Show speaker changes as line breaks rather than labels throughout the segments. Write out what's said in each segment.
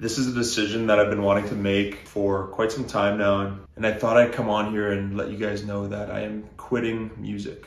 This is a decision that I've been wanting to make for quite some time now, and I thought I'd come on here and let you guys know that I am quitting music.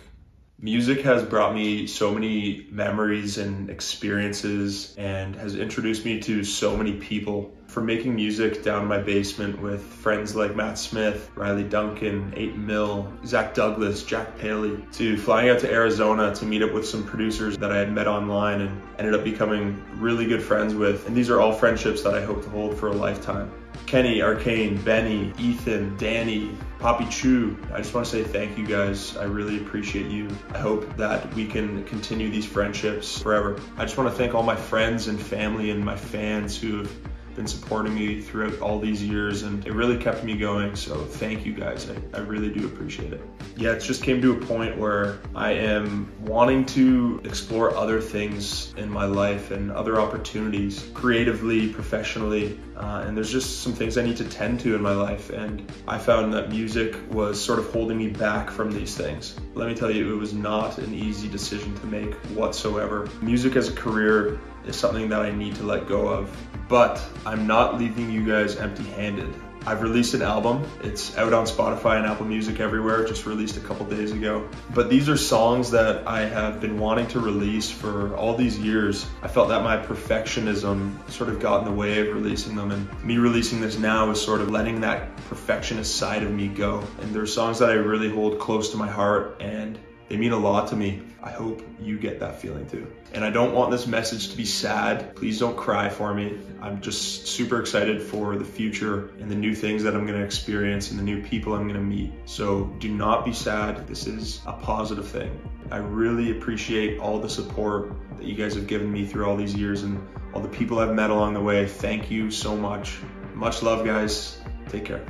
Music has brought me so many memories and experiences and has introduced me to so many people. From making music down in my basement with friends like Matt Smith, Riley Duncan, 8 Mill, Zach Douglas, Jack Paley, to flying out to Arizona to meet up with some producers that I had met online and ended up becoming really good friends with. And these are all friendships that I hope to hold for a lifetime. Kenny, Arcane, Benny, Ethan, Danny, Poppy Chu. I just want to say thank you guys. I really appreciate you. I hope that we can continue these friendships forever. I just want to thank all my friends and family and my fans who have been supporting me throughout all these years and it really kept me going. So thank you guys. I, I really do appreciate it. Yeah, it just came to a point where I am wanting to explore other things in my life and other opportunities creatively, professionally. Uh, and there's just some things I need to tend to in my life. And I found that music was sort of holding me back from these things. Let me tell you, it was not an easy decision to make whatsoever. Music as a career is something that I need to let go of. But I'm not leaving you guys empty handed. I've released an album. It's out on Spotify and Apple Music everywhere, just released a couple days ago. But these are songs that I have been wanting to release for all these years. I felt that my perfectionism sort of got in the way of releasing them and me releasing this now is sort of letting that perfectionist side of me go. And there's songs that I really hold close to my heart and they mean a lot to me. I hope you get that feeling too. And I don't want this message to be sad. Please don't cry for me. I'm just super excited for the future and the new things that I'm gonna experience and the new people I'm gonna meet. So do not be sad. This is a positive thing. I really appreciate all the support that you guys have given me through all these years and all the people I've met along the way. Thank you so much. Much love, guys. Take care.